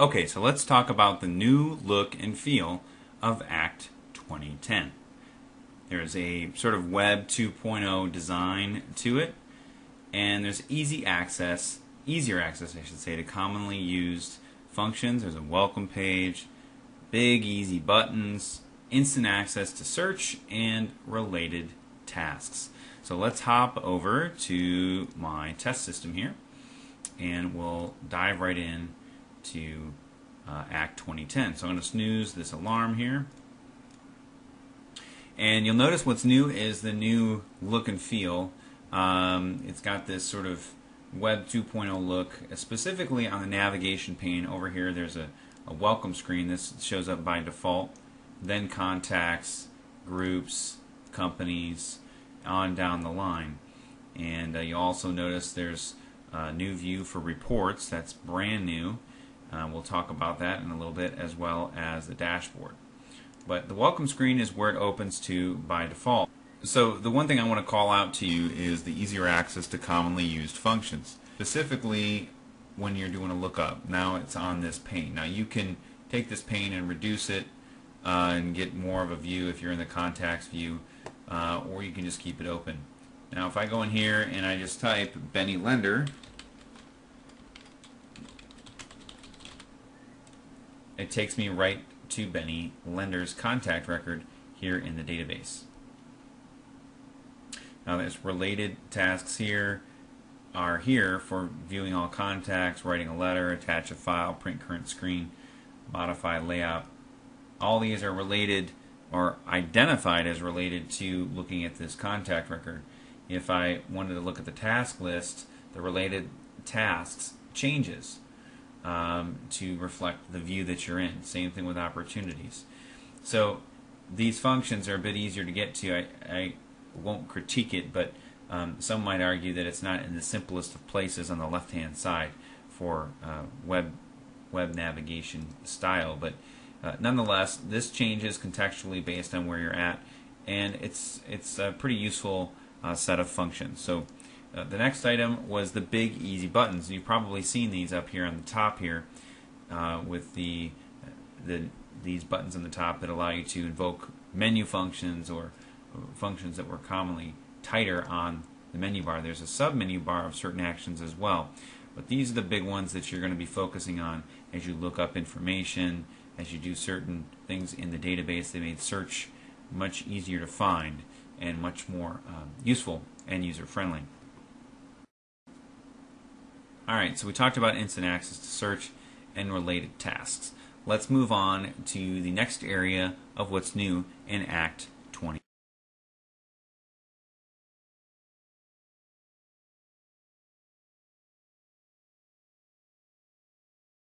Okay, so let's talk about the new look and feel of ACT 2010. There's a sort of Web 2.0 design to it, and there's easy access, easier access, I should say, to commonly used functions. There's a welcome page, big easy buttons, instant access to search, and related tasks. So let's hop over to my test system here, and we'll dive right in to uh, Act 2010. So I'm going to snooze this alarm here. And you'll notice what's new is the new look and feel. Um, it's got this sort of Web 2.0 look, specifically on the navigation pane. Over here, there's a, a welcome screen. This shows up by default. Then contacts, groups, companies, on down the line. And uh, you also notice there's a new view for reports. That's brand new. Uh, we'll talk about that in a little bit, as well as the dashboard. But the welcome screen is where it opens to by default. So the one thing I want to call out to you is the easier access to commonly used functions. Specifically when you're doing a lookup. Now it's on this pane. Now you can take this pane and reduce it uh, and get more of a view if you're in the contacts view uh, or you can just keep it open. Now if I go in here and I just type Benny Lender it takes me right to Benny Lender's contact record here in the database. Now there's related tasks here are here for viewing all contacts, writing a letter, attach a file, print current screen, modify layout. All these are related or identified as related to looking at this contact record. If I wanted to look at the task list, the related tasks changes um, to reflect the view that you're in. Same thing with opportunities. So these functions are a bit easier to get to. I, I won't critique it, but um, some might argue that it's not in the simplest of places on the left-hand side for uh, web web navigation style. But uh, nonetheless, this changes contextually based on where you're at, and it's it's a pretty useful uh, set of functions. So uh, the next item was the big easy buttons. You've probably seen these up here on the top here uh, with the, the these buttons on the top that allow you to invoke menu functions or functions that were commonly tighter on the menu bar. There's a sub menu bar of certain actions as well. But these are the big ones that you're going to be focusing on as you look up information, as you do certain things in the database. They made search much easier to find and much more um, useful and user friendly. Alright, so we talked about instant access to search and related tasks. Let's move on to the next area of what's new in Act